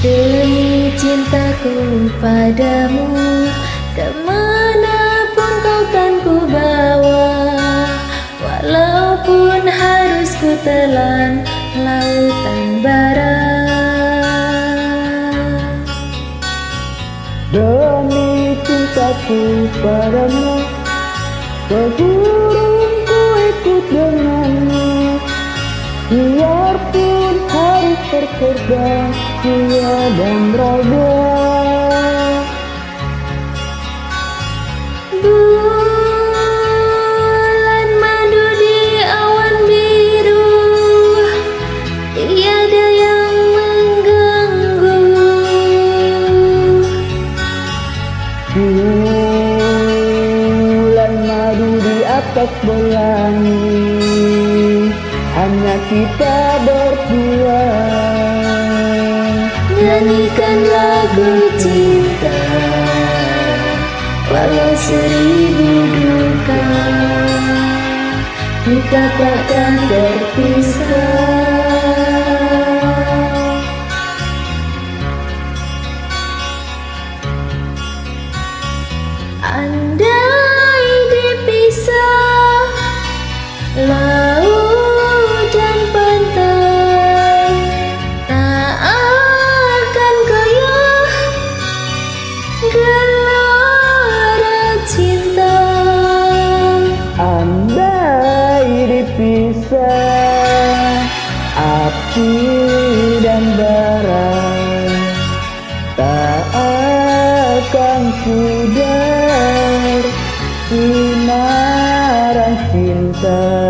Demi cintaku padamu Ke mana pun kau kan ku bawa Walaupun harus ku telan lautan bara. Demi cintaku padamu Seburung ku ikut denganmu. Biarpun terkorban jiwa dan raga Bulan madu di awan biru Tiada yang mengganggu. Bulan madu di atas pelangi Hanya kita berdua Nyanyikan lagu cinta Walau seribu duka. Kita takkan terpisah. Andai Api dan bara Tak akan pudar. Sinaran cinta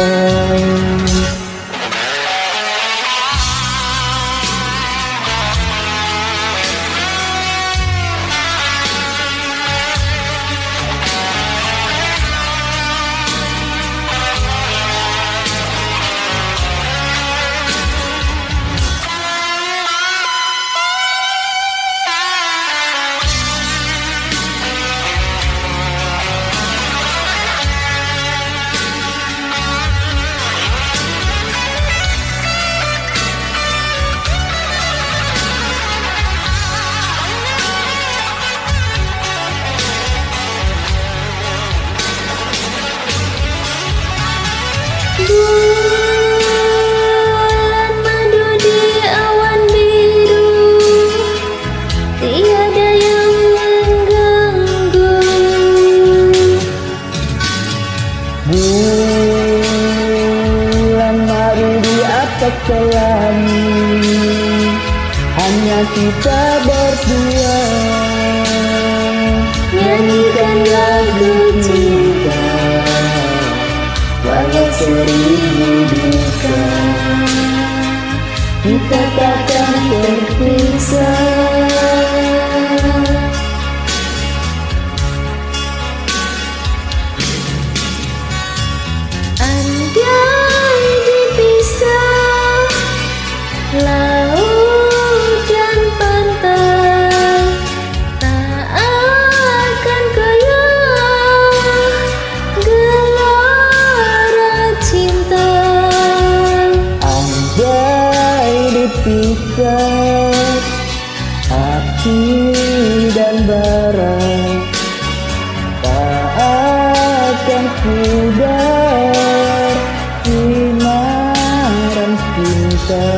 Hanya kita berdua. Nyanyikan lagu cinta. Walau seribu duka. Kita takkan terpisah dipisah Api dan bara Tak akan pudar Sinaran cinta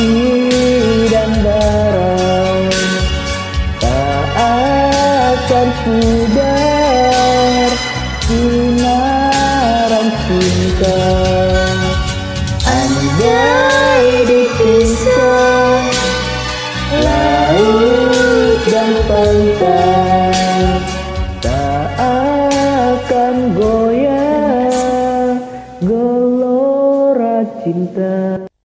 hati dan barang tak akan pudar sinaran cinta. Andai dipisah laut dan pantai tak akan goyah gelora cinta.